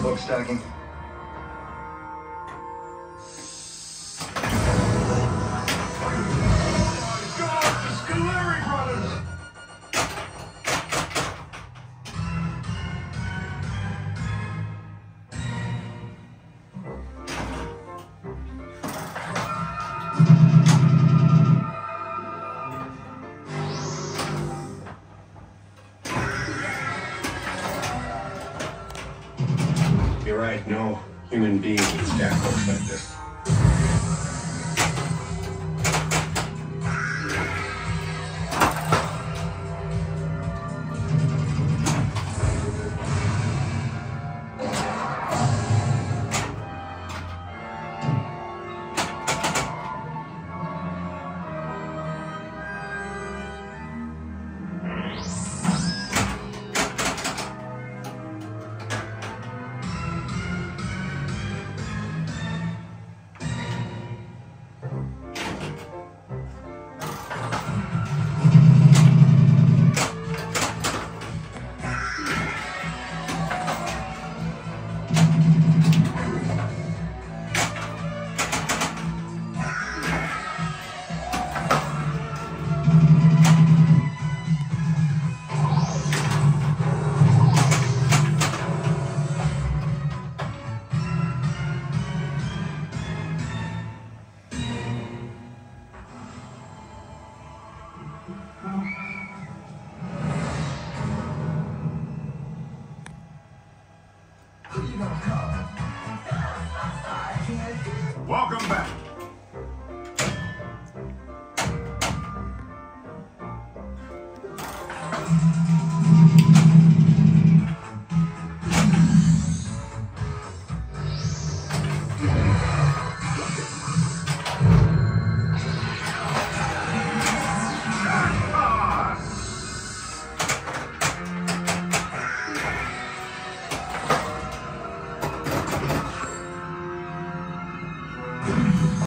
book stacking. Right, no human being stack books like this.